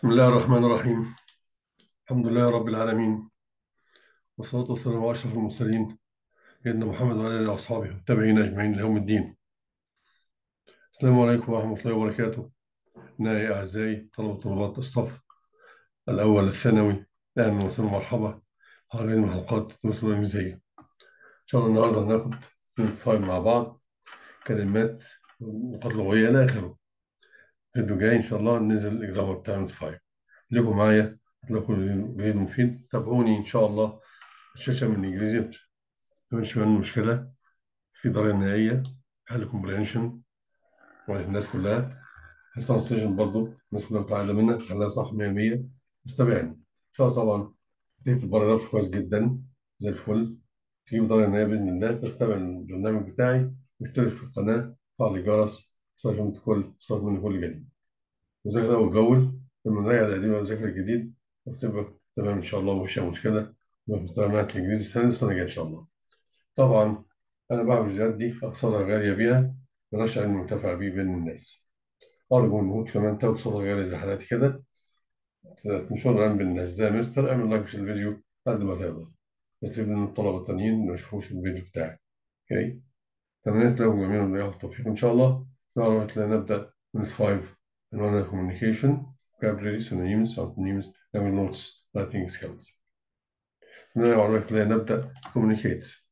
بسم الله الرحمن الرحيم. الحمد لله رب العالمين. والصلاة والسلام على أشرف المرسلين سيدنا محمد وعلى آله وأصحابه والتابعين أجمعين ليوم الدين. السلام عليكم ورحمة الله وبركاته. أبنائي أعزائي طلبة وطلبات الصف الأول الثانوي. أهلا وسهلا ومرحبا. حلقين من حلقات الدروس الإنجليزية إن شاء الله النهاردة هناخد 5 مع بعض. كلمات نقاط لغوية إلى آخره الفيديو جاي إن شاء الله ننزل ال exam بتاع 5 لكم معايا لكم الفيديو مفيد تابعوني إن شاء الله. الشاشة من الإنجليزي مش من مشكلة. في درجة نهائية. حل comprehension الناس كلها. ال translation برضه الناس كلها متعلمة منها. تحلها صح 100 100 بس تابعني إن شاء الله طبعا. تكتب paragraph كويس جدا. زي الفل. تجيب درجة نهائية بإذن الله. بس تابع البرنامج بتاعي. واشترك في القناة. فعل الجرس تصرف من كل تصرف من كل جديد وذاكر أول بأول لما نراجع القديم وذاكر الجديد واكتبها تمام إن شاء الله مفيش أي مشكلة مستمعات الإنجليزي السنة السنة الجاية إن شاء الله. طبعا أنا بعمل الفيديوهات دي أقصادها غالية بيها ملهاش علم منتفع بيه بين الناس. أرجو إن كنت كمان تاخد صوتها غالية زي حالاتي كده تنشر الآن بالناس زي مستر أعمل لايك في الفيديو قد ما تقدر. نستفيد من الطلبة التانيين اللي ما يشوفوش الفيديو بتاعي. أوكي؟ تمنيت لهم جميعا التوفيق إن شاء الله. نبدأ من 5 عنوان communication vocabulary synonyms antonyms نعمل notes writing skills. نعرف نبدأ communicate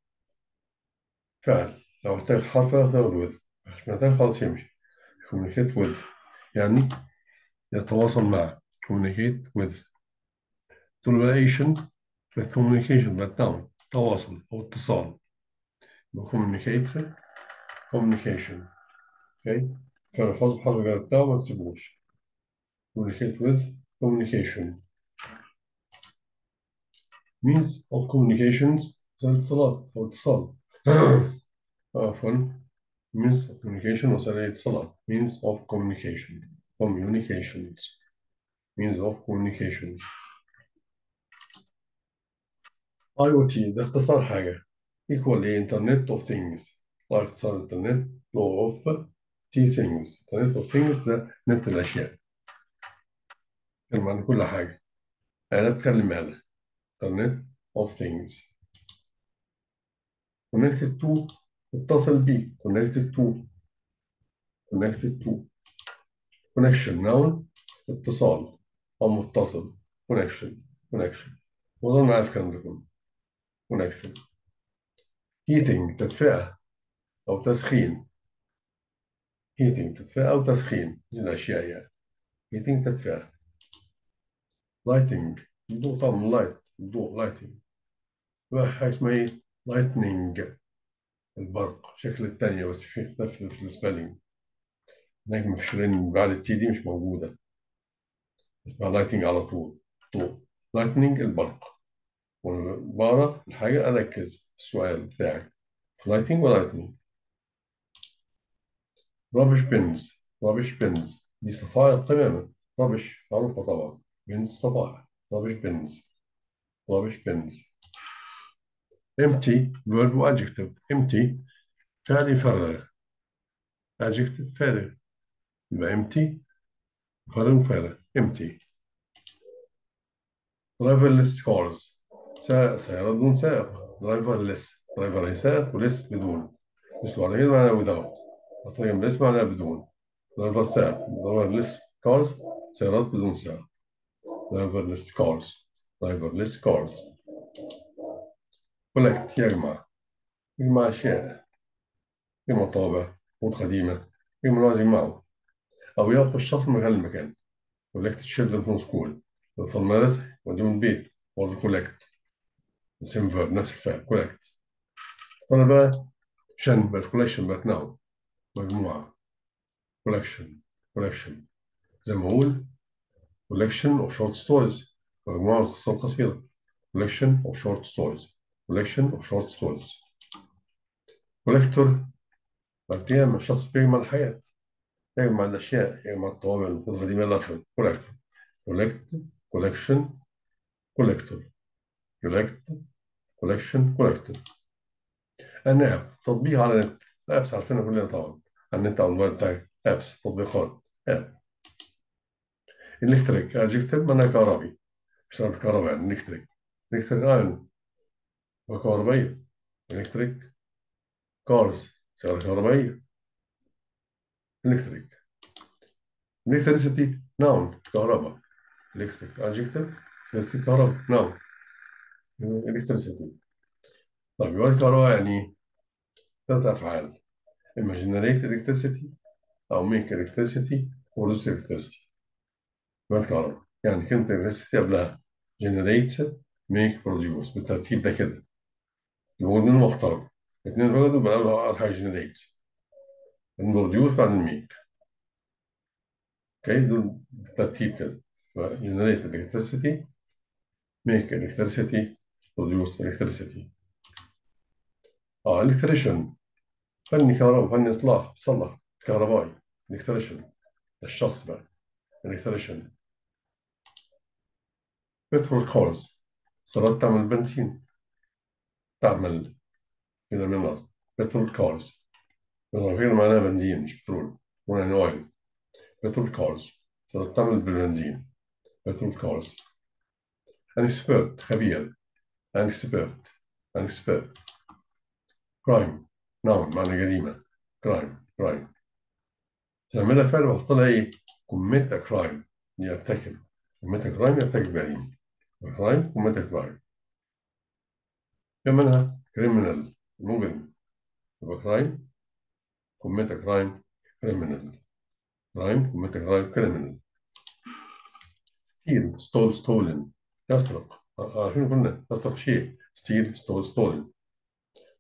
فعل لو محتاج حرف أخذ with مش محتاج خلاص يمشي communicate with يعني يتواصل مع communicate with relation with communication but noun تواصل أو اتصال communicate communication okay فالفاظ بحرف الجر بتاعه ما تسيبوش communicate with communication means of communications زي الاتصالات أو اتصال عفوا means of communication وسائل الاتصالات means of communication communications means of communications IoT ده اختصار حاجة equal Internet of Things ده اختصار الإنترنت of things طيب things ده نت الأشياء. بتكلم عن كل حاجة. أنا بتكلم على internet of things connected to اتصل بيه connected to connected to connection noun اتصال. أو متصل. connection connection وظن ما عارف الكلام ده كله. connection heating تدفئة. أو تسخين. Heating تدفئة أو تسخين دي الأشياء يعني heating تدفئة lighting. ضوء طبعا light ضوء lighting. حاجة اسمها إيه lightning? البرق. شكل التانية بس في اختلاف في ال spelling هناك مفيش ال N بعد ال T دي مش موجودة. اسمها lighting على طول. ضوء lightning البرق. والبارة الحاجة أركز. في السؤال بتاعك. lighting و lightning رابش بنز رابش بنز دي صفائح القمامة رابش معروفة طبعا بنز صفائح رابش بنز رابش بنز empty verb و adjective. Empty فعل يفرغ adjective فارغ يبقى empty فارغ فارغ empty. Driverless cars سيارة بدون سائق driverless driver سائق وليس بدون مثل على معناها without. أطلق بالاسم معناها بدون. Driver سائق driverless cars. سيارات بدون سائق driverless cars. Driverless cars. Collect. يجمع يجمع أشياء يجمع طابع عود قديمة. يجمع لازم يجمعه أو يأخذ الشخص من مكان لمكان. Collect children from school. في المدرسة. وديهم البيت. برضه collect. Same verb. نفس الفعل. Collect. أنا بقى عشان بقت بقت noun. مجموعة collection collection زي ما أقول collection of short stories مجموعة من القصص القصيرة collection of short stories collection of short stories. collector بعدين الشخص بيجمع الحياة يجمع الأشياء يجمع الطوابع القديمة إلى آخره collector collect collection collector collect collection collector ال app تطبيق على النت ال apps عارفينها كلنا طبعا على النت أو الموبايل بتاعك apps تطبيقات app electric. adjective معناها كهربي. بيشتغل بالكهرباء يعني electric. electric iron مكوة كهربائية electric cars سيارة كهربائية. electric. electricity noun كهرباء. electric. adjective electric كهرباء noun electricity. طيب يبقى الكهرباء يعني؟ ثلاث أفعال. Generate electricity أو make electricity produce electricity يبقى الكهرباء يعني كلمة electricity قبلها generate make produce بالترتيب ده كده يبقوا اتنين محترم اتنين وجدوا بقى له أول حاجة generate produce بعد الميك أوكي دول بالترتيب كده generate electricity make electricity produce electricity آه electrician فني كهرباء فني إصلاح صلح كهربائي electrician الشخص بقى electrician. petrol cars سيارات تعمل بنزين تعمل كده الأصل petrol cars بترول معناها بنزين مش بترول يعني اويل petrol cars سيارات تعمل بالبنزين petrol cars. an expert خبير. an expert an expert. crime. نعم معنى جريمة crime crime تعملها فعل وحط لها إيه commit a crime يرتكب commit a crime يرتكب جريمة crime commit a crime كمنها criminal مجرم يبقى crime commit a crime criminal crime commit a crime criminal steal stole stolen يسرق عارفين كنا يسرق شيء steal stole stolen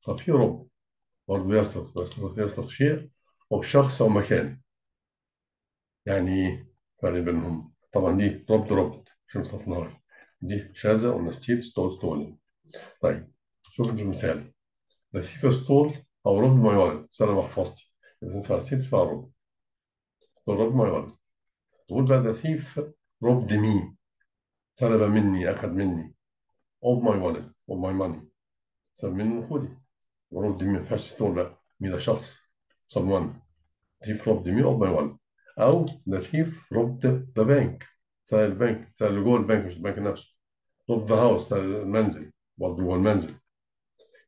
طب في رب برضه يسرق يسرق يسرق شيء أو شخص أو مكان. يعني إيه فرق بينهم. طبعا دي ربط ربط مش مصطفناهاش دي شاذة قلنا steal؟ stole stolen طيب شوف المثال The thief stole أو robbed my wallet. سنة محفظتي إذا تنفع steal تنفع rob robbed my wallet. تقول بقى the thief robbed me? سلب مني أخذ مني. Of my wallet of my money. سلب مني نقودي robbed me ما ينفعش مين ده شخص someone thief robbed me of my wallet أو the thief robbed the bank سرق البنك سرق اللي جوه البنك مش البنك نفسه robbed the house سرق المنزل برضه جوه المنزل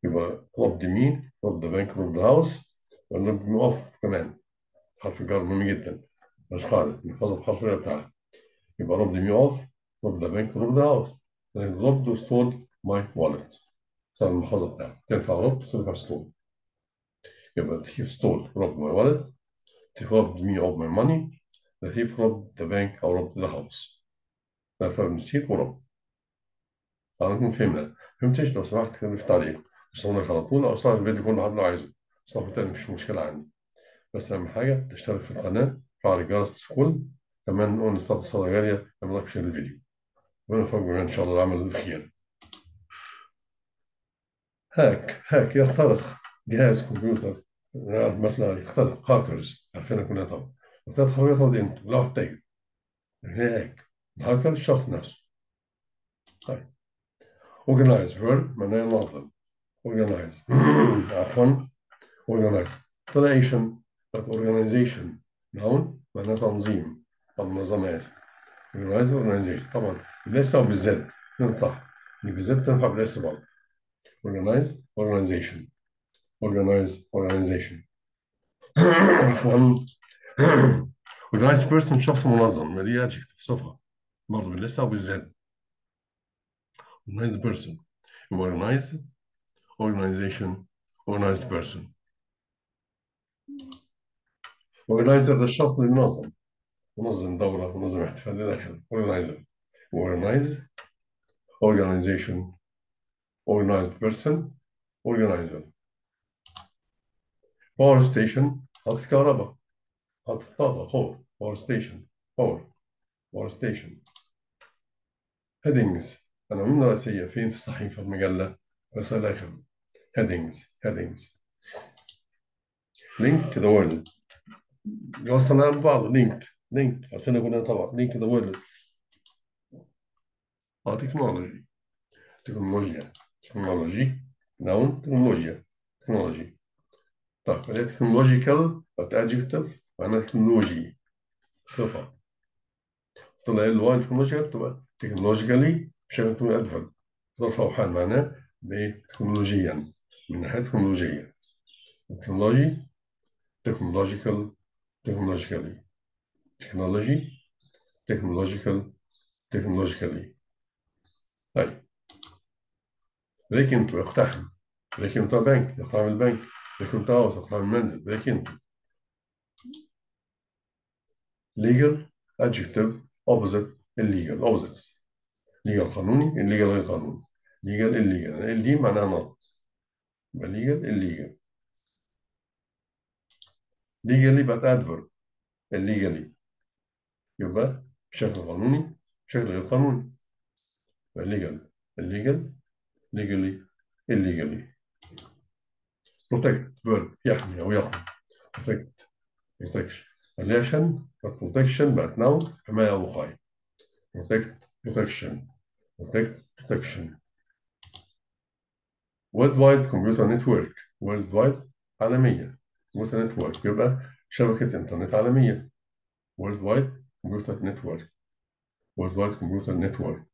يبقى robbed me robbed the bank robbed the house robbed me off كمان حرف الجر مهم جدا مش قاعدة نحفظها بحرف الجر بتاعها يبقى robbed me off robbed the bank robbed the house robbed stole my wallet سرق المحفظة بتاعتي تنفع robbed وتنفع stole يبقى the thief stole robbed my wallet. thief robbed me of my money. the thief robbed the bank أو robbed the house. بين السيف ورب حضراتكم فهمنا فهمتش لو سمحت كده في تعليق اشتغل على طول. أو اشتغل الفيديو كله حد لو عايزه. اشتغل تاني مفيش مشكلة عندي. بس أهم حاجة تشترك في القناة فعل الجرس كل كمان نقول نطلق الصلاة جارية لما شير الفيديو. ونفرج إن شاء الله العمل الخير. هاك هاك يخترق جهاز كمبيوتر مثلا يخترق هاكرز عارفينها كلنا طبعا. حاجات دي أنتوا لو احتاج هاك الهاكر الشخص نفسه. طيب. Organize verb معناه ينظم organize. عفوا. Organize. Translation organization. Noun معناه تنظيم. آسف organize organization. طبعا. أو بالزد. صح؟ اللي بالزد تنفع بالإس برضه. organize organization organize organization عفوا organized person شخص منظم ما دي adjective صفة برضه باللسه أو بالزد organized person organized organization organized person organizer ده الشخص اللي بينظم منظم دورة منظم احتفال إلى آخره organizer organize organization organized person organizer power station خط كهرباء خط الطاقة هو power station power power station headings عناوين رئيسية فين في الصحيفة المجلة رسالة آخر headings headings link the world يوصلنا عن بعض link link عارفين قلنا طبعا link the world آه technology تكنولوجيا technology noun تكنولوجيا technology طيب اللي technological adjective معناها تكنولوجي صفة طلع ال y technological تبقى technologically مش هتكون adverb ظرف أو حال معناه تكنولوجيا من ناحيه تكنولوجيه technology technological technologically technology technological technologically طيب يقتحم break into bank يقتحم البنك break into house يقتحم المنزل بريك انتو legal adjective opposite illegal opposites. Legal قانوني illegal غير قانوني. Legal illegal. il دي معناها not يبقى legal illegal. Legally بقت adverb. Illegally. يبقى بشكل قانوني بشكل غير قانوني. يبقى legal illegal legally illegally protect verb يحمي أو يقوم protect protection relation protection بقت noun حماية أو وقاية protect protection protect protection worldwide computer network worldwide عالمية computer network يبقى شبكة إنترنت عالمية worldwide computer network worldwide computer network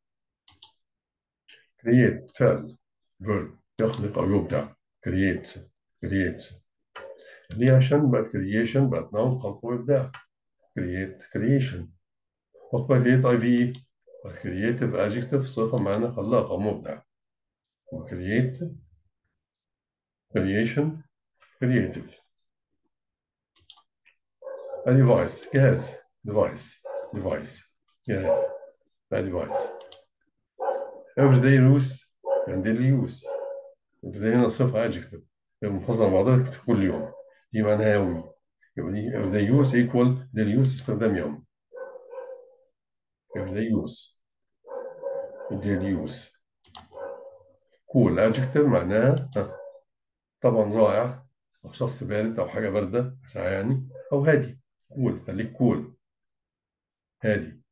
Create فعل verb يخلق أو يبدع create create عشان بقت creation بقت noun خلق وإبداع create creation وقت create IV بقت creative adjective صفة معنى خلاق أو مبدع create creation creative a device جهاز device device جهاز a device daily use everyday هنا صفة adjective منفصلة عن بعضها كل يوم دي معناها يومي يبقى دي everyday use equal daily use استخدام يومي everyday use daily use cool adjective معناها طبعا رائع أو شخص بارد أو حاجة باردة سعياني أو هادي كول خليك كول هادي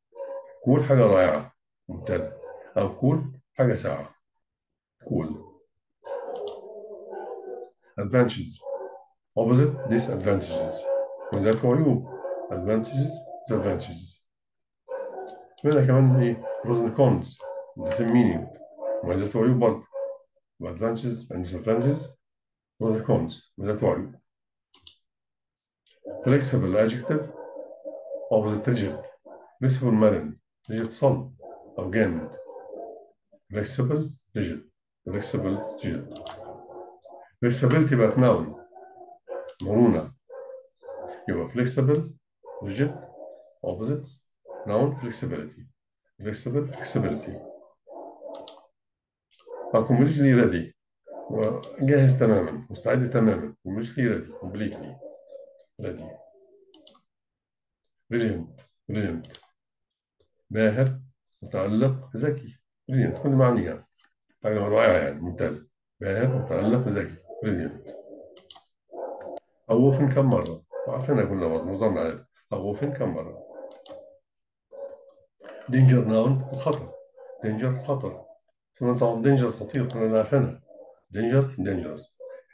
كول حاجة رائعة ممتازة أو كول حاجة ساعة كول advantages opposite disadvantages مزايا وعيوب advantages disadvantages منها كمان ايه pros and cons the same meaning مميزات وعيوب برضه advantages and disadvantages pros and cons مميزات وعيوب flexible adjective opposite rigid flexible مرن rigid صلب أو جامد flexible rigid flexible rigid flexibility بقت noun مرونة يبقى flexible rigid opposite noun flexibility flexible flexibility completely ready جاهز تماما مستعد تماما completely ready completely ready brilliant brilliant باهر متألق ذكي brilliant كل معنيها حاجة رائعة يعني ممتازة. باهر متألق ذكي brilliant خوف كم مرة؟ وعارفينها كلنا برضه معظمنا عارف. خوف كم مرة؟ Danger noun الخطر. Danger خطر. ثم طبعا danger خطير كلنا عارفينها. Danger dangerous.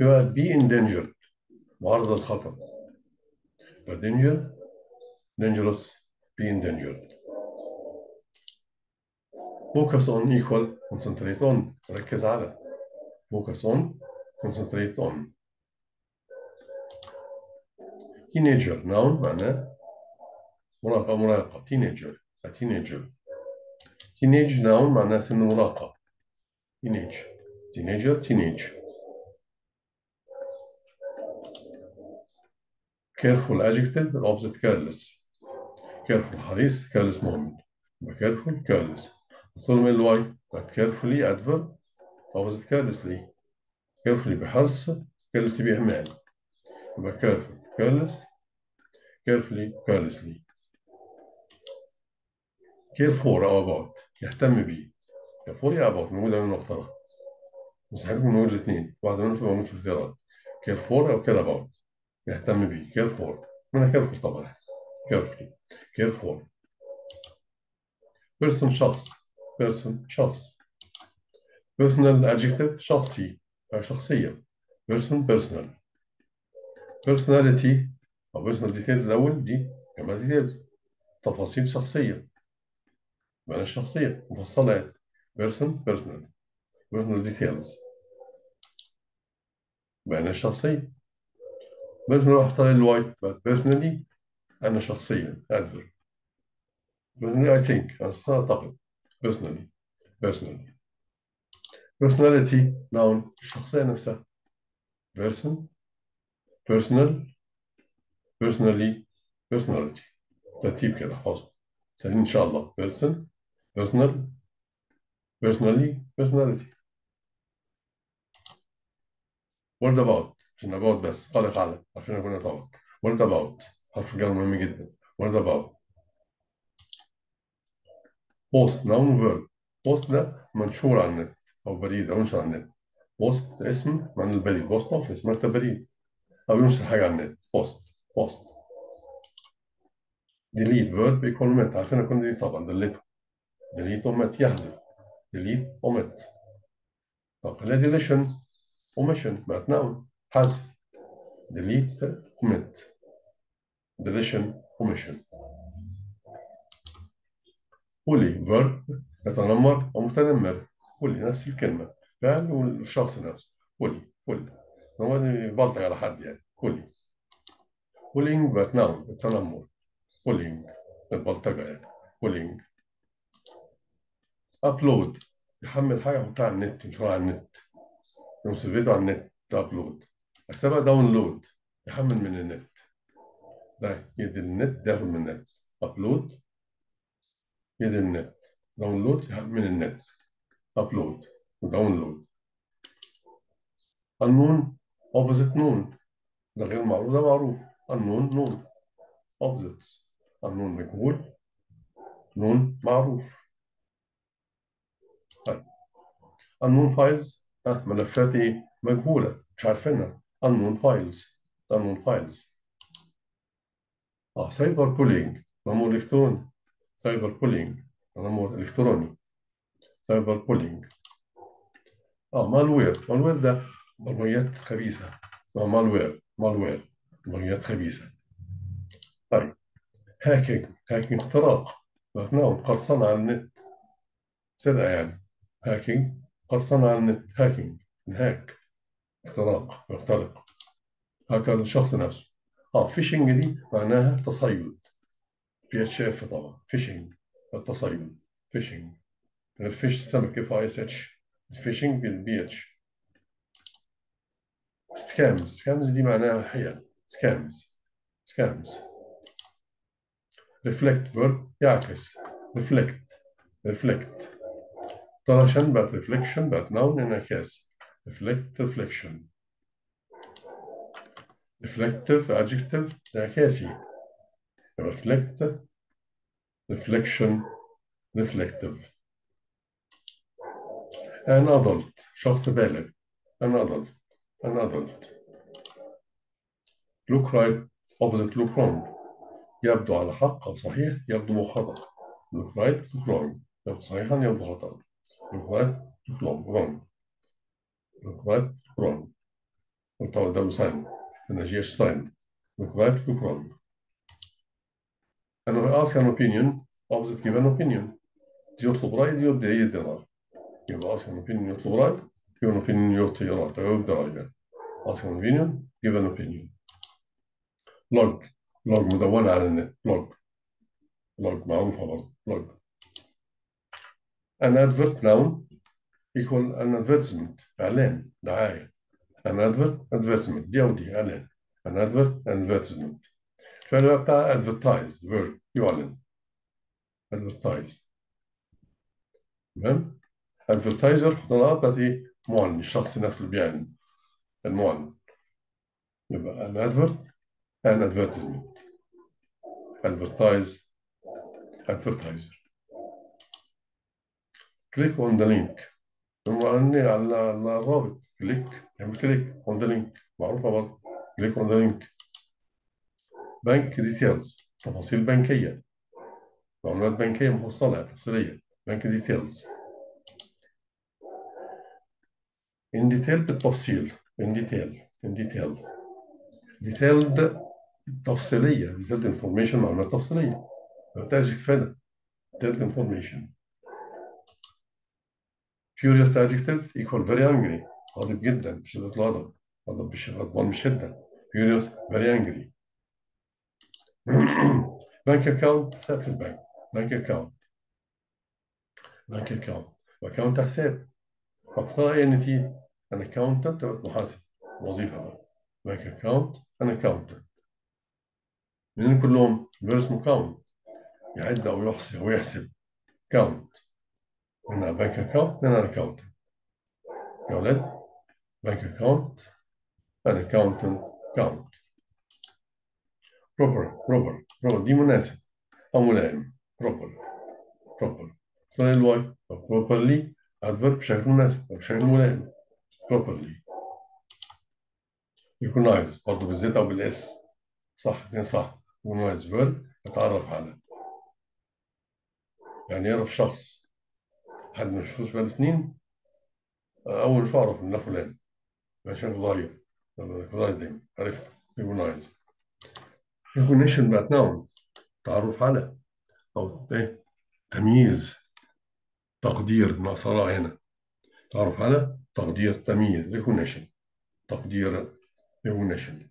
يبقى be endangered. معرض للخطر. يبقى danger dangerous. Be endangered. Focus on equal concentrate on ركز على focus on concentrate on teenager noun معناه مراهقة مراهقة teenager a teenager teenage noun معناه سن مراهقة teenage teenager teenage careful adjective opposite careless careful حريص careless يبقى careful careless ثم ال y بعد carefully adverb أو زد carelessly carefully بحرص carelessly بإهمال معنى يبقى careful careless carefully carelessly care for أو about يهتم به care for يا about موجود عندنا نقطة مستحيل يكون موجود اثنين واحد منهم في موجود في الاختيارات. care for أو care about يهتم به care for من careful طبعا. carefully care for person شخص. Person شخص personal adjective شخصي أو شخصية person personal personality أو personal details الأول دي كمان details تفاصيل شخصية بيان الشخصية مفصلة يعني person personal personal details بيان الشخصية personal الوايت but personally أنا شخصيا adverb personally I think أنا أعتقد personally personally personality noun الشخصية نفسها person personal personally personality ترتيب كده احفظه سهلين إن شاء الله person personal personally personality word about عشان about بس قال قال عشان أقول طبعا word about حرف جر مهم جدا word about post noun verb post ده منشور على النت أو بريد أو ينشر على النت post اسم معنى البريد post office مكتب بريد أو ينشر حاجة على النت post post delete verb يكون omit عارفين أكون دي طبعا delete delete omit يحذف delete omit طب خليها deletion omission بقت noun حذف delete omit deletion omission ولي verb يتنمر أو متنمر ولي نفس الكلمة فعل والشخص نفسه. ولي ولي هو بلطج على حد يعني. ولي ولينج بقت ناون التنمر ولينج البلطجة يعني. bullying upload يحمل حاجة يحطها على النت ينشرها على النت. ينشر فيديو على النت upload عكسها download يحمل من النت. ده يدي النت ده من النت. يدي النت. download من النت. upload و download unknown opposite known. ده غير معروف ده معروف؟ unknown known. opposite unknown مجهول. known معروف. طيب. unknown files ها ملفات إيه؟ مجهولة. مش عارفينها. unknown files unknown files آه cyber bullying تنمر إلكتروني. cyber bullying تنمر إلكتروني. cyber bullying آه malware malware ده برمجيات خبيثة. اسمها malware malware برمجيات خبيثة. طيب. hacking hacking اختراق. نعم قرصنة على النت. سرقة يعني. hacking قرصنة على النت. hacking hack اختراق. يخترق. هاكر الشخص نفسه. آه phishing دي معناها تصيد. PH F طبعا phishing التصيد phishing ال fish السمك F I S H ال phishing بال PH scams scams دي معناها حيل. scams scams reflect verb يعكس. reflect reflect عشان بقت reflection بقت noun انعكاس reflect reflection reflective adjective. انعكاسي ريفلكت ريفليكشن ريفلكتيف an adult شخص بالغ an adult an adult look right opposite look wrong يبدو على حق أو صحيح يبدو خطأ look right look wrong يبدو صحيحا يبدو خطأ look right look wrong wrong look right look wrong طبعا ده مثال من جي ستاين look right look wrong أنا اسك ان اوبينيون اوبزيت كيما ان اوبينيون تجي تطلب رأي ديال دي هي دي راي كيما اسك ان اوبينيون يطلب رأي كيما ان اوبينيون يعطي رأي. تاعو يبدأ رأي اسك ان اوبينيون كيما ان اوبينيون لوغ لوغ مدون على النت. لوغ لوغ معروف برضه. لوغ ان ادفرت ناون يكون an advertisement إعلان دعاية. an advert advertisement دي أو دي إعلان. an advert advertisement الفعل بتاع advertise verb يعلن advertise تمام advertiser حطيناها بتاعت إيه معلن الشخص نفسه اللي بيعلن المعلن يبقى an advert an advertisement advertise advertiser click on the link ثم على الرابط click اعمل click on the link معروفة برضه click on the link bank details تفاصيل بنكية. معلومات بنكية مفصلة تفصيلية. bank details in detail بالتفصيل in detail. In detail. Detailed تفصيلية. Detailed information معلومات تفصيلية. ما تفادى detailed information. Furious adjective equal very angry. غاضب جدا بشدة الغضب. غضب بش غضبان بشدة. Furious very angry. bank account حساب في البنك bank account. Bank account. Account حساب أبقى انتي an accountant محاسب. وظيفة. Bank account an accountant. من كلهم. فيرس مكاونت يعد أو يحصي أو يحسب. كاونت هنا بنك اكاونت هنا اكاونتنت يا ولد. بنك اكاونت اكاونتنت كاونت proper proper proper. دي مناسب أو ملائم proper proper. تلاقي الواي properly adverb بشكل مناسب أو بشكل ملائم properly recognize برضه بالزيت أو بالاس صح كده صح recognize verb يتعرف على يعني يعرف شخص حد ما شفتوش بقاله سنين أول مش أعرف إن ده فلان عشان صغير recognize دايما عرفت recognize. Recognition بقت noun تعرف على أو إيه؟ تمييز تقدير ناقصة هنا. تعرف على تقدير تمييز recognition. تقدير recognition.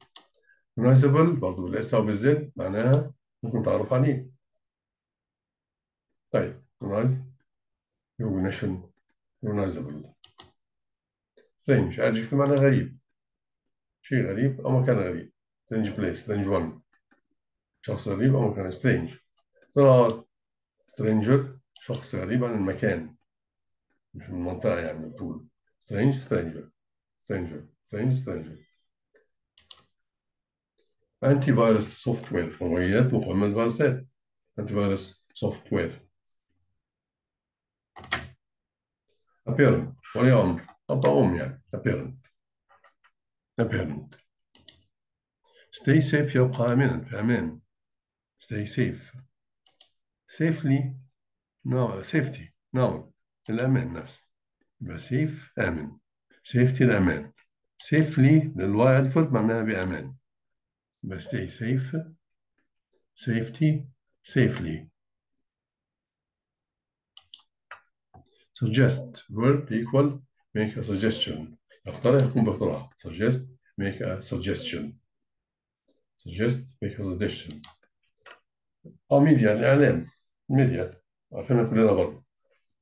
Recognizable برضه بالاس أو بالزد معناها ممكن تعرف عليه. طيب recognize recognition recognizable. Strange. Adjective معناها غريب. شيء غريب أو مكان غريب. Strange place strange one. شخص غريب أو مكان. Strange طلع stranger شخص غريب عن المكان. مش من المنطقة يعني بتقول strange stranger. Stranger. Strange stranger. antivirus software مقويات مقاومة الفيروسات انتي فيروس سوفت apparent. ولي أمر. أب أم يعني. A parent. Apparent. Stay safe يبقى آمنا في أمان stay safe safely no safety no الأمان نفسه يبقى safe آمن safety الأمان safely للواي أدفرد معناها بأمان يبقى stay safe safety safely suggest verb equal make a suggestion اقترح يكون باقتراح suggest make a suggestion suggest make a suggestion أو ميديا الإعلام ميديا عارفينها كلنا برضه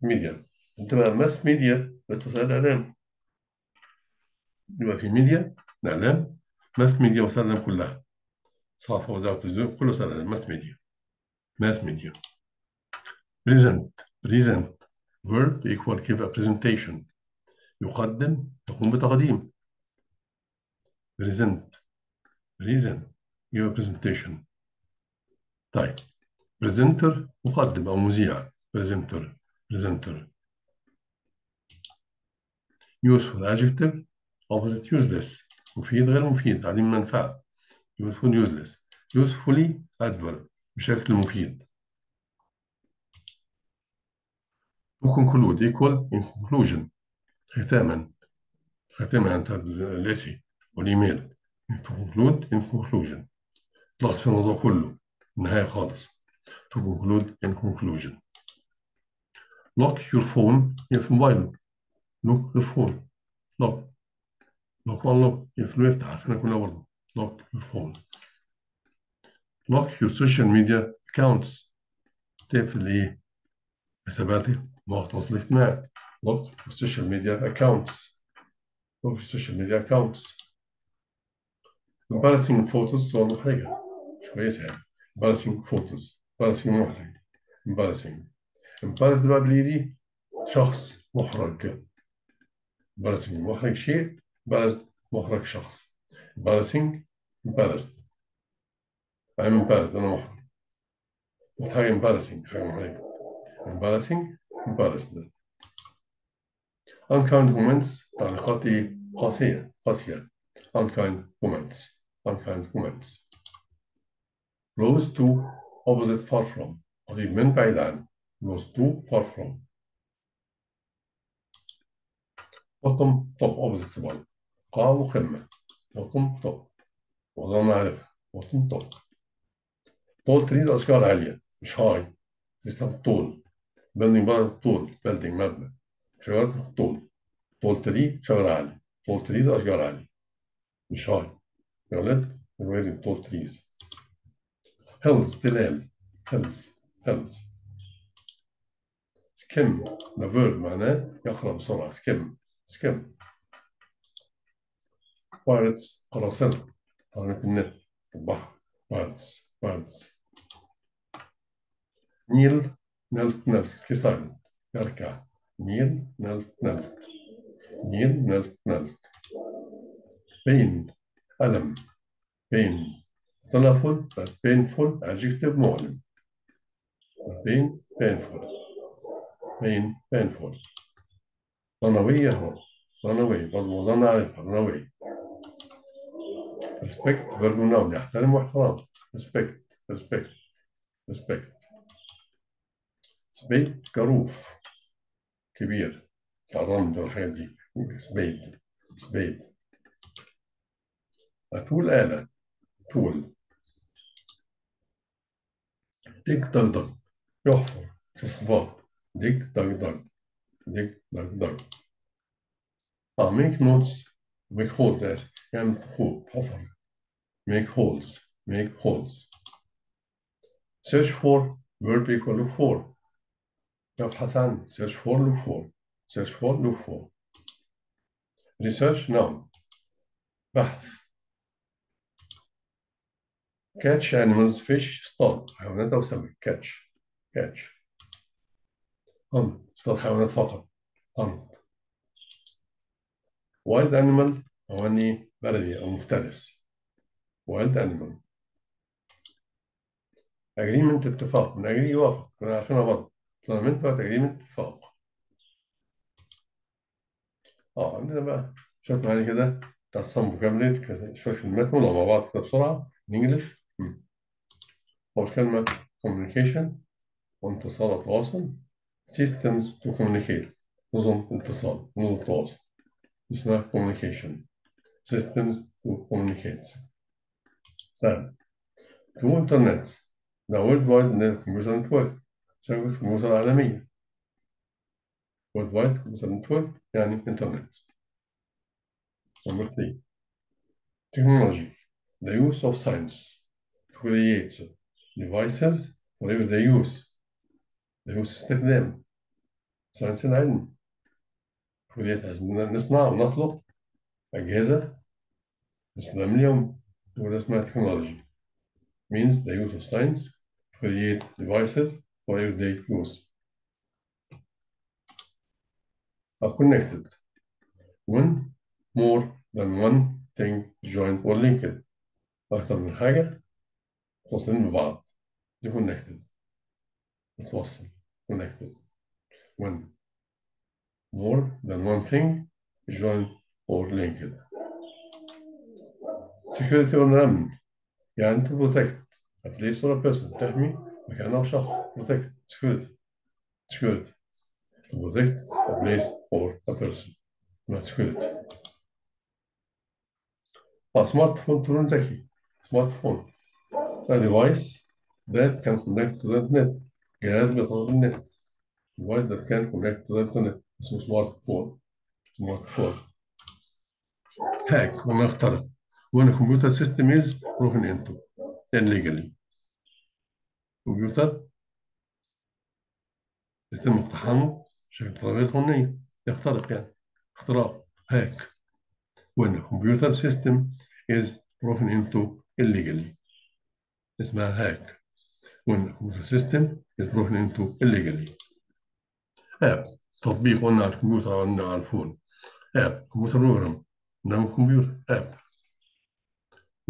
ميديا أنت بقى mass media وسائل الإعلام يبقى في ميديا الإعلام mass media وسائل الإعلام كلها. صحافة وزارة التلفزيون كل وسائل الإعلام mass media mass media present. present. verb equal a presentation. يقدم يقوم بتقديم. present. present. give a presentation. طيب. Presenter مقدم أو مذيع presenter presenter useful adjective opposite useless مفيد غير مفيد عديم منفعة useful useless usefully adverb بشكل مفيد to conclude equal in conclusion ختاما ختاما الاسي والإيميل to conclude in conclusion تلخص في الموضوع كله النهاية خالص to conclude in conclusion lock your phone في موبايلك lock your phone lock lock one lock يقفل ويفتح عارفينها كلنا برضه lock your phone lock your social media accounts تقفل إيه حساباتك مواقع lock your social media accounts lock your social media accounts embarrassing photos صور محرجة مش يعني embarrassing photos embarrassing محرج embarrassing embarrassed بقى بالإيدي شخص محرج embarrassing محرج شيء embarrassed محرج شخص embarrassing embarrassed I'm embarrassed أنا محرج قلت حاجة embarrassing حاجة محرجة embarrassing embarrassed unkind comments تعليقات إيه؟ قاسية قاسية unkind comments unkind comments close to opposite far from. قريب من بعيد عن close to far from. Bottom top opposite سبايل قاع وقمة bottom top. وضع معرفة. Bottom top. tall trees أشجار عالية. مش هاي. تسلم طول. Building بلد طول. Building مبنى. شجرة طول. طول تري شجرة عالية طول تريز أشجار عالية. مش هاي. يا ولاد wearing tall trees hills تلال hills hills skim. ده verb معناه يقرأ بسرعة. Skim. Skim. Pirates قراصنة. قناة النت. البحر. Pirates pirates نيل. نلت. نلت. كسالت يركع. نيل. نلت. نلت. نيل. نلت. نلت. بين. ألم. بين. تلفل painful adjective مؤلم pain painful pain painful run away اهو run away برضه وظن عارفها run away respect verb noun يحترم واحترام respect respect respect spade كروف كبير بتاع الرمل والحاجات دي spade spade طول آلة طول ديك دق دق يحفر في صفات ديك دق دق ديك دق دق آه make notes make holes آسف يعمل خطوط حفر make holes make holes search for verb equal look for يبحث عن search for look for search for look for research noun بحث catch animals fish اصطاد حيوانات أو سمك. Catch. Catch. hunt اصطاد حيوانات فقط hunt wild animal حيواني بلدي أو مفترس. Wild animal. Agreement اتفاق. من أجل يوافق كنا عارفينها برضه tournament بقى agreement اتفاق. آه عندنا بقى شوية معاني كده. بتاع الصم فوكابلري شوية كلمات نقولها مع بعض كده بسرعة. انجلش أول كلمة communication واتصال وتواصل systems to communicate نظم اتصال نظم تواصل اسمها communication systems to communicate سهل to internet the world wide net computer network شبكة كمبيوتر عالمية world wide computer network يعني انترنت number three technology the use of science to create devices whatever they use the use استخدام ساينس العلم create نصنع ونخلق أجهزة استخدام اليوم وده اسمها technology means the use of science to create devices for everyday use are connected when more than one thing joined or linked أكثر من حاجة متواصلين ببعض دي connected متوصل connected when more than one thing joined or linked security or أمن يعني to protect a place or a person تحمي مكان أو شخص protect security security to protect a place or a person not security اه سمارت فون تلون ذكي سمارت فون A device that can connect to the internet جهاز بيطلب النت device that can connect to the internet اسمه سمارت فون سمارت فون hack وما يخترق when a computer system is broken into illegally كمبيوتر يتم اقتحامه عشان طلبات قانونية يخترق يعني اختراق hack when a computer system is broken into illegally اسمها hack when computer system is broken into illegally app تطبيق قلنا على الكمبيوتر قلنا على الفون app كمبيوتر بروجرام إنما كمبيوتر app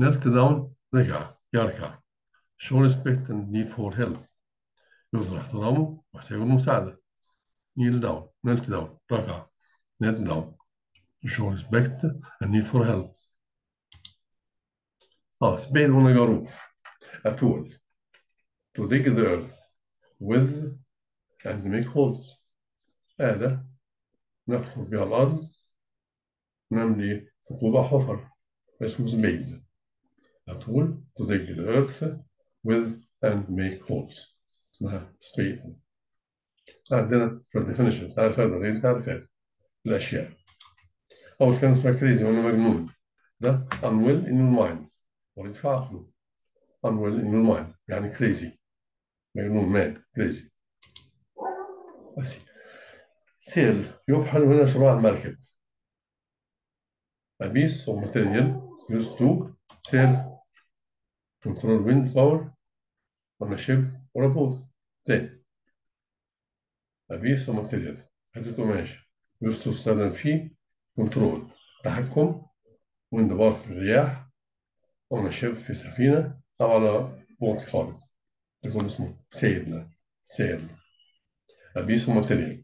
knelt down رجع يركع show respect and need for help يظهر احترامه واحتياجه المساعدة kneel down knelt down ركع knelt down show respect and need for help آه spade قلنا جاروف a tool to dig the earth with and make holes. آلة نحفر بها الأرض نملي ثقوب حفر اسمه spade a tool to dig the earth with and make holes. اسمها spade عندنا في ال definition تعريفات غير تعريفات الأشياء. أول كلمة اسمها crazy وأنا مجنون؟ ده in your mind. مريض في عقله. Unwell in your mind يعني crazy مجنون man crazy sail يبحث هنا شراع المركب A piece of material used to sail, control wind power on a ship or a boat. تاني A piece of material حتة قماش used to تستخدم فيه كنترول تحكم wind power في الرياح on a ship في سفينة أو على بوت خارج يكون اسمه sail sail A piece of material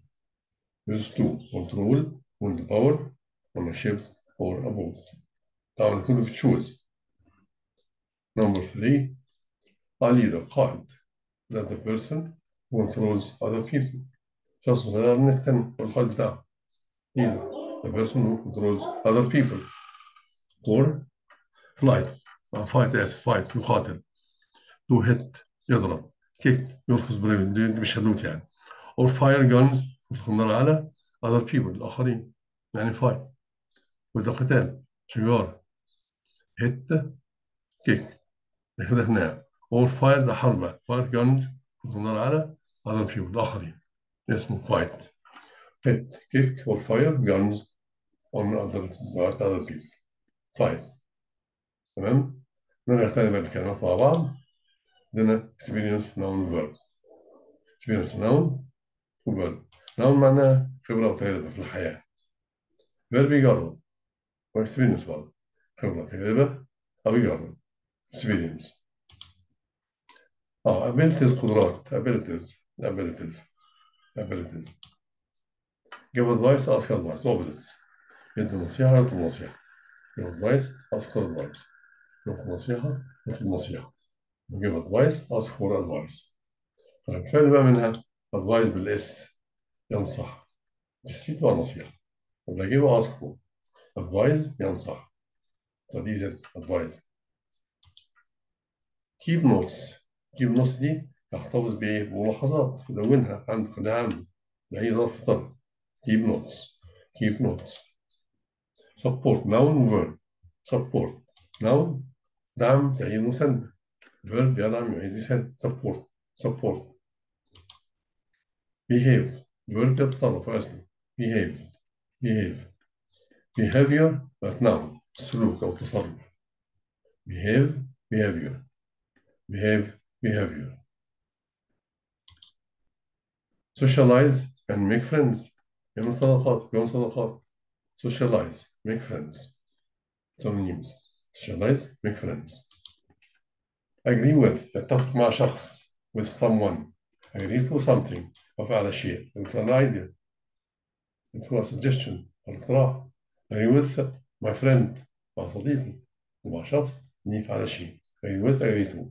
used to control wind power on a ship or a boat. طبعا كله في choose. Number three, a leader, قائد. That the person who controls other people. شخص مثلا نستنى والقائد بتاعه. Leader, the person who controls other people. Or flight, فايت اس فايت يقاتل تو هيت يضرب. kick يرخص بشلوت يعني. or fire guns يطلق النار على other people الآخرين. يعني fight. وده قتال شجار. hit kick. لكن هنا or fire ده حربة. fire guns يطلق النار على other people الآخرين. اسمه fight. hit kick or fire guns or other people fight. تمام؟ نرجع تاني بقى الكلمات مع بعض عندنا experience noun verb experience noun وverb noun معناها خبرة وتجربة في الحياة verb يجرب واكسبيرينس برضه خبرة تجربة أو يجرب experience آه abilities قدرات abilities abilities abilities give advice ask advice opposites يدي نصيحة يطلب نصيحة give advice ask advice يطلب نصيحة يطلب نصيحة give advice ask for advice طيب فين بقى منها advice بالاس ينصح بالسي تبقى نصيحة طب اجيبه ask for advice ينصح فدي زي advice keep notes keep notes دي تحتفظ بإيه؟ بملاحظات يدونها عنده خليها عنده بأي ظرف طلب keep notes keep notes support noun verb support noun دعم تأييد مساندة verb يدعم يعيد يساند support support behave verb يتصرف أصلا behave behave behavior but noun سلوك أو تصرف behave behavior behave behavior socialize and make friends يعمل صداقات يكون صداقات socialize make friends synonyms socialize make friends agree with يتفق مع شخص with someone agree to something وفعل شيء with an idea to a suggestion اقتراح agree with my friend مع صديقي ومع شخص نيك على شيء agree with agree to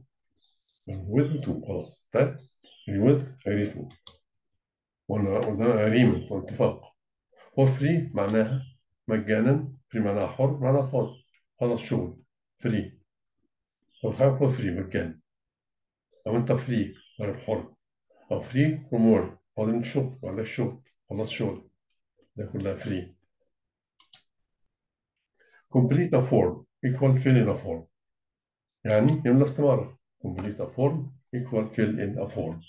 with to خلاص طيب agree with agree to قلنا agreement واتفاق for free معناها مجانا free معناها حر معناها حر هذا الشغل لو حاجة for free مجانا لو انت free غير حر from work فاضي من الشغل ما عندكش شغل خلص شغل ده كلها free complete a form equal fill in a form يعني يملى استمارة complete a form equal fill in a form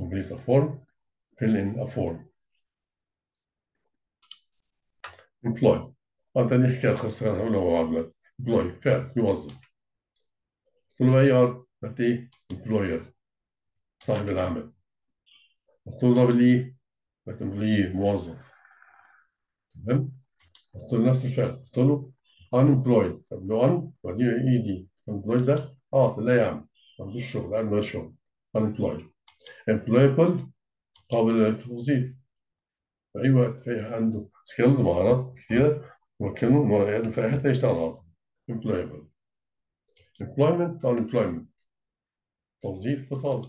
complete a form fill in a form employ هذا اللي حكاية خاصة هنا وعدنا employ فعل يوظف قلت له إيه employer صاحب العمل قلت له بالإيه قلت employee موظف تمام قلت نفس الفعل قلت له unemployed. طب لو un و d ee d employed ده آه لا يعمل ما عندوش شغل قاعد من شغل unemployed. Employable قابل للتوظيف في اي وقت في عنده skills مهارات كتيره ممكنه يعني في اي حتة يشتغل على employable employment أو employment توظيف بطالب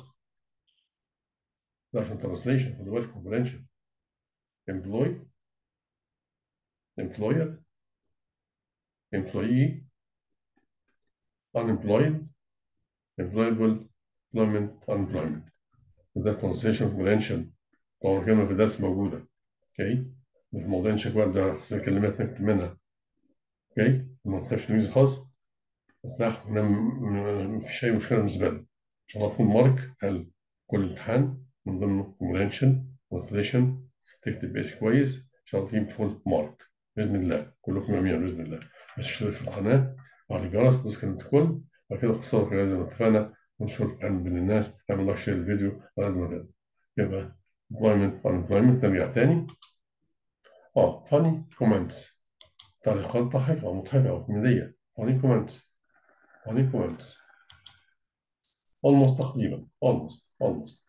ده عشان translation خلي بالك comprehension employ employer employee unemployed employable employment unemployment وده translation comprehension طبعا كلمة في الدرس موجودة أوكي بس موضوع شكوى ده كلمات نكتب منها أوكي؟ ما نخافش تلميذ خاص بس لا مفيش أي مشكلة بالنسبة لي. عشان أكون مارك هل كل امتحان من ضمنه comprehension translation تكتب باسم كويس إن شاء الله تجيب full mark بإذن الله. كلكم جميعا بإذن الله. بس اشترك في القناة. وعلى الجرس دوس كلمه الكل بعد كده خسارة كده زي ما اتفقنا ونشر العلم بين الناس. اعمل لايك share الفيديو على قد ما تقدر يبقى employment unemployment نرجع تاني. آه funny comments. تعليقات ضحكة أو مضحكة أو كوميدية funny comments. Funny comments. Almost تقريبا almost. Almost.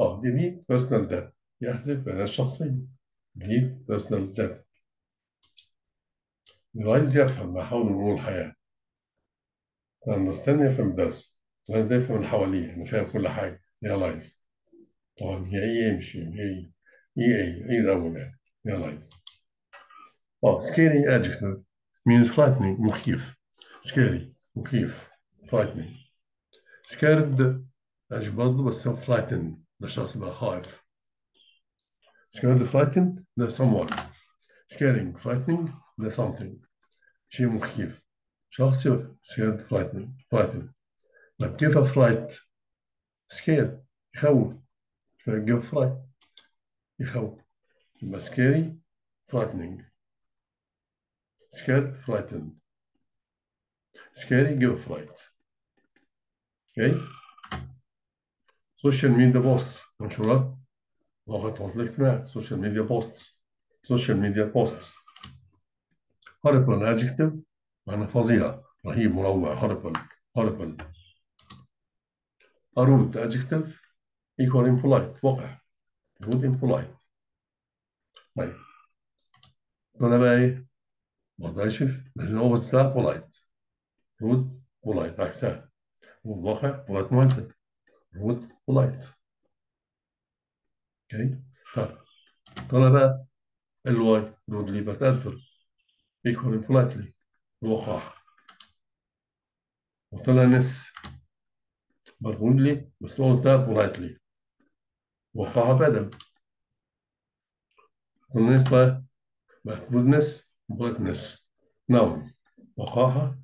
آه delete personal data يحذف بيانات الشخصية delete personal data اللي عايز يفهم بحاول نقول الحياة. Understand يفهم الناس ده يفهم اللي حواليه يعني فاهم كل حاجة. Realize. طبعا هي إيه يمشي هي إيه إيه إيه الأول يعني. realize اه scary adjective means frightening مخيف scary مخيف frightening scared أجي برضه بس هو frightened ده شخص بقى خايف scared frightened ده someone scaring frightening ده something شيء مخيف شخص scared frightening frightening طب كيف fright scared يخوف give fright يخوف يبقى scary frightening scared frightened scary give fright okay social media posts منشورات مواقع التواصل الاجتماعي social media posts social media posts horrible adjective معنى فظيع رهيب مروع horrible horrible rude adjective equal impolite وقع rude impolite طيب. ده بقى إيه؟ برضه شوف لازم هو بتاع polite. Rude polite. عكسها والوقح polite مهذب. Rude polite. أوكي طيب. طلع بقى ال y rudely but helpful equal impolitely الوقاحة وطلع نس. رودلي بس هو ده politely. وقاحة بأدب بالنسبة مثبودنس بودنس نوم وقاحة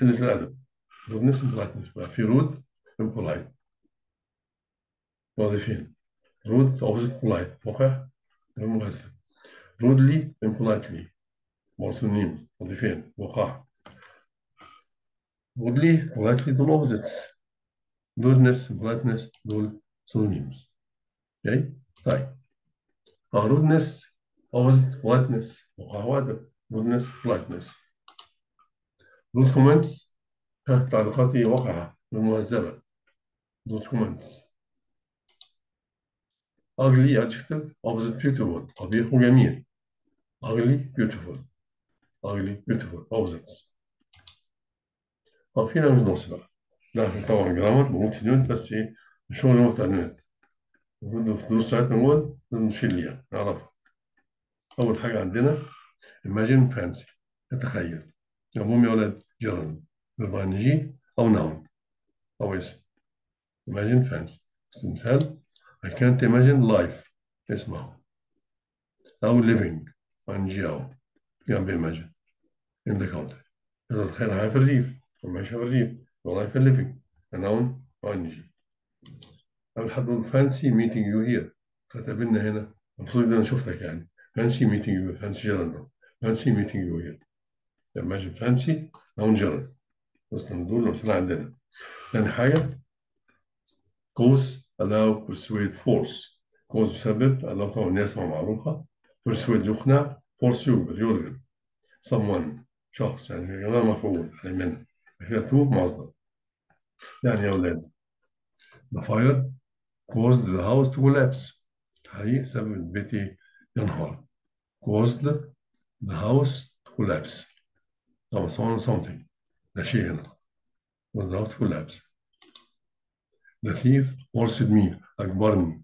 قلة الأدب بودنس بلاكنس في رود امبولايت وظيفين rude opposite polite وقح غير مناسب rudely impolitely مرسومين وظيفين وقاح rudely politely دول opposites rudeness politeness دول synonyms أي طيب آه rudeness opposite politeness وأدب rudeness politeness rude comments تعليقات وقحة المهذبة rude comments ugly adjective opposite beautiful قبيح وجميل ugly beautiful ugly beautiful opposites طب في نموذج نص بقى ده طبعا جرامر موجود في بس إيه بتاع اليونت المفروض الدروس بتاعتنا جوه ليها نعرفها أول حاجة عندنا imagine fancy. تتخيل عموم يا ولاد جيران بالباين جي أو نون أو اسم. imagine fancy. مثال I can't imagine life. اسمه أو living. عن جي أو. جنب imagine. In the country إذا تخيل حياة في الريف. ومعيشة في الريف. والله في living. Noun. عن جي أول حد fancy meeting you here. كتب لنا هنا المفروض إن أنا شفتك يعني fancy meeting you fancy جيران fancy meeting you here imagine fancy noun جيران بس دول مثلا عندنا تاني حاجة cause allow persuade force cause يسبب allow طبعا يسمع معروفة persuade يقنع force يجبر يرغب someone شخص يعني غير مفعول يعني كده تو مصدر يعني يا أولاد the fire caused the house to collapse حريق سبب البيت ينهار caused the house to collapse طبعا someone something ده شيء هنا caused the house to collapse The thief forced me أجبرني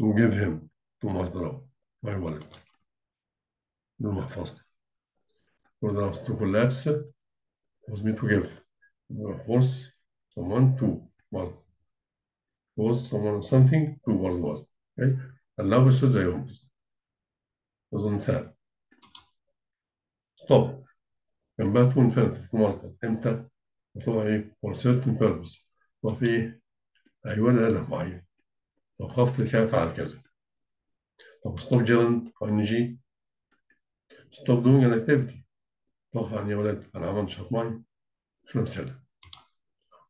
to give him to مصدره my wallet دول محفظتي was the to collapse was me to give force someone to مصدر was someone something to was was أوكي allow بس زيهم. أظن سهل stop. جنبها to infinitive في مصدر إمتى؟ مطلوب إيه؟ for certain purpose. وفي إيه؟ أيوه هدف معين لو خفت لكي افعل كذا طب stop gerund ing stop doing an activity. طب يعني يا ولاد أنا عملت نشاط معين شو الامثله؟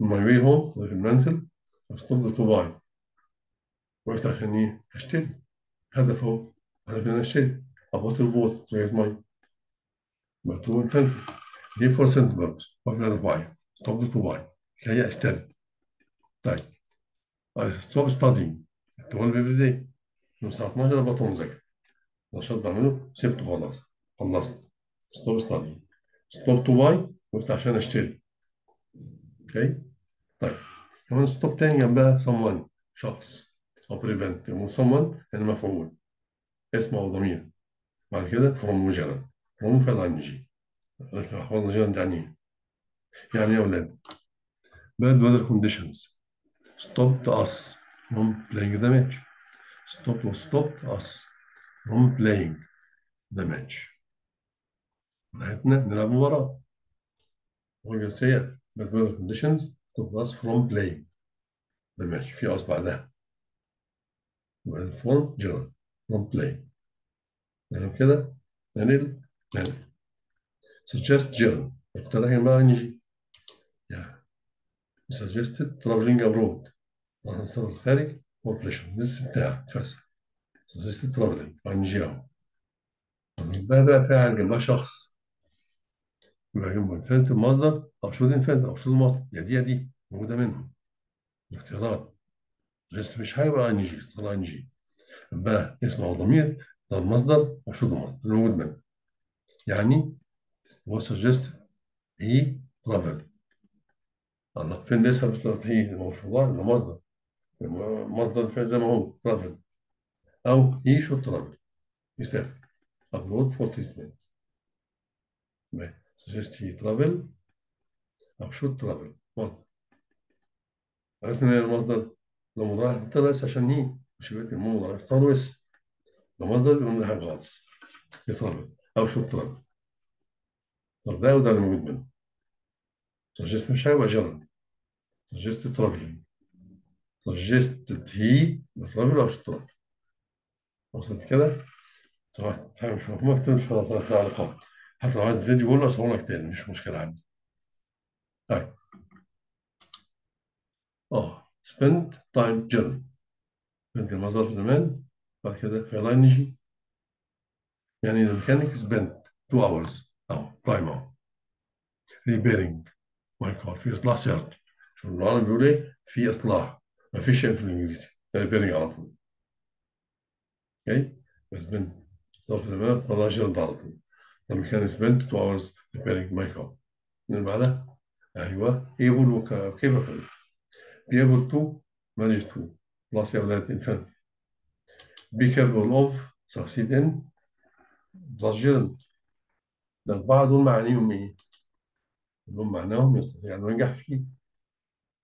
on my way home طريق المنزل stop the to buy وقفت عشان إيه؟ أشتري؟ هدف اهو هدف ان أنا اشتري ابوط البوط زي ميه مكتوب infinitive دي certain purpose وفي هدف معين stop the to buy هي أشتري. طيب. I stop studying. 12 every day من الساعة 12 أبطل مذاكرة النشاط بعمله سبته خلاص. خلصت. stop study stop to buy وقفت عشان أشتري؟ أوكي طيب. كمان stop تاني جنبها someone. شخص. أو prevent يعني someone يعني مفعول اسم أو ضمير بعد كده from مجرد from فعل ing حفظنا جرد يعني إيه؟ يعني يا أولاد bad weather conditions stopped us from playing the match stopped or stopped us from playing the match براحتنا نلعب مباراة وهي سيئة bad weather conditions stopped us from playing the match في أصل بعدها يبقى from جرى from playing يعني كده. ننقل ننقل suggest جرى اقترح بقى نجي يعني suggested traveling abroad. راح نسافر الخارج pleasure لسه بتاع تفسح suggested traveling. نجي أهو. يبقى بقى فاعل جنبها شخص. يبقى جنبه انفنت المصدر. أو شو انفنت أو شو المصدر. يا دي يا دي. موجودة منهم. الاختيارات. جست مش هيبقى ان جي طلع ان جي يبقى اسم أو ضمير ده المصدر أو شو المصدر اللي موجود منه يعني هو سجست هي ترافل الله فين لسه بتاعت هي المفروض ده مصدر مصدر فين زي ما هو ترافل أو هي شو ترافل يسافر upload for treatment suggest he travel أو should travel مصدر عرفنا المصدر؟ لو مضارع بس عشان هي مش بيت المو مضارع اختار بس ده مصدر بيقول لها خالص يترافل أو should travel طب ده وده اللي موجود منه suggest مش هيبقى جرى suggest traveling suggested he travel أو should travel وصلت كده؟ طبعا مفهوم اكتب في التعليقات حتى لو عايز فيديو كله اصور لك تاني مش مشكله عندي طيب آه spend time journey. Spend كان في زمان بعد كده فعل جي يعني mechanic spent two hours أو time اهو repairing my car في إصلاح سيارته شوف العالم بيقول إيه؟ في إصلاح. ما فيش شيء في الانجليزي repairing على طول. أوكي بس spend ظرف زمان طلع جلد على طول. لما كان spend two hours repairing my car. اللي بعدها؟ أيوه. able و capable be able to manage to plus يا أولاد infinity be capable of succeed in plus gerund الأربعة دول معانيهم إيه؟ دول معناهم يستطيع أن ينجح فيه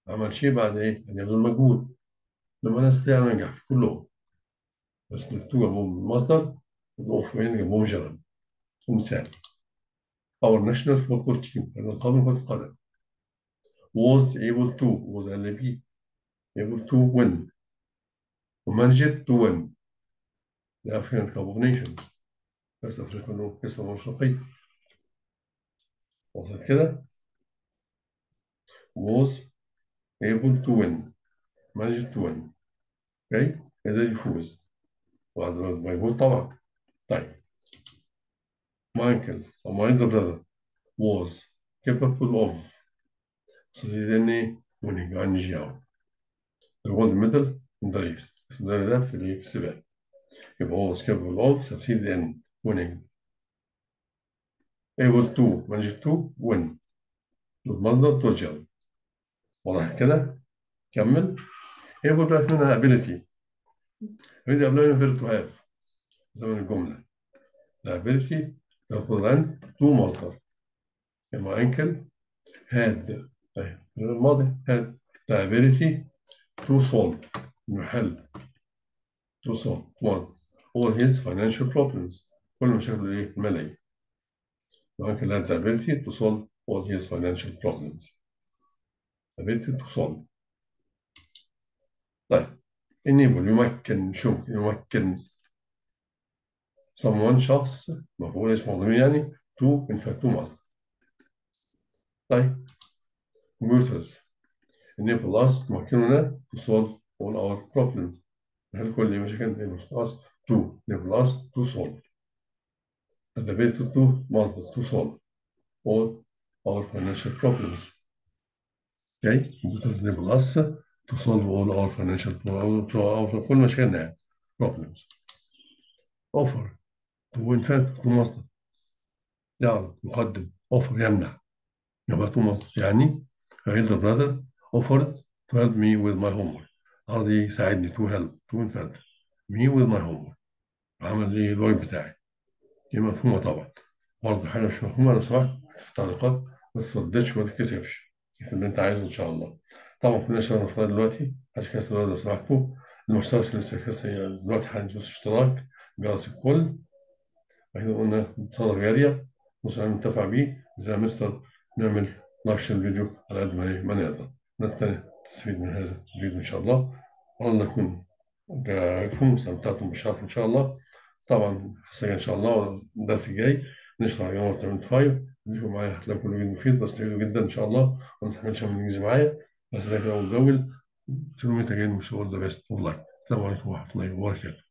عمل شيء بعد إيه؟ أن يبذل مجهود لما أنا أستطيع أن أنجح في كلهم بس نكتب جنبهم المصدر والأوف وين جنبهم جرد ومثال Our national football team كان القوم كرة القدم was able to was ال بي able to win وmanaged to win the African Cup of Nations بس أفريقيا الأمم الأفريقية وصلت كده was able to win managed to win أوكي قدر يفوز بعد ما يفوز طبعا طيب uncle or my brother was capable of succeeding winning عن جياو the gold medal in the race اسم ده ده في of succeeding in winning able to manage to win المصدر ترجم واضح كده كمل able بقى منها ability ability قبلها verb to have زمن الجملة the ability تأخذ عن to مصدر my uncle had الماضي had the ability to solve إنه حل to solve one all his financial problems كل مشاكله إيه المالية وهو كان لها the ability to solve all his financial problems ability to solve طيب enable يمكن شو يمكن someone شخص مفعول اسمه ضمير يعني to in fact to مصدر طيب computers enable us to solve all our problems نحل كل مشاكل enable us to enable us to solve ability to مصدر to solve all our financial problems okay computers enable us to solve all our financial problems كل مشاكلنا يعني problems offer to in fact to مصدر يعرض يقدم offer يمنع يبقى to مصدر يعني elder brother? Offered to help me with my homework. يساعدني to help to in fact me with my homework. عمل لي الواجب بتاعي دي مفهومة طبعا برضه حاجة مش مفهومة سمحت في التعليقات ما تصدقش ما تتكسفش اكتب اللي انت عايزه ان شاء الله طبعا كلنا اشتغلنا في دلوقتي عشان كده استفاد لو سمحتوا المشترك لسه لسه دلوقتي هندوس اشتراك جرس الكل بعد قلنا صدر جارية وسؤال منتفع بيه زي مستر نعمل نشر الفيديو على قد ما ما نقدر. نتمنى تستفيد من هذا الفيديو إن شاء الله. وأن نكون جاكم واستمتعتم بالشرح إن شاء الله. طبعا حسنا إن شاء الله الدرس الجاي. نشرح جامعة 85 نشوفوا معايا هتلاقوا كل فيديو مفيد بستفيدوا جدا إن شاء الله. وما تحملش من الإنجليزي معايا. بس زي كده أول بأول تقولوا متى جايين مش أول the best والله السلام عليكم ورحمة الله وبركاته.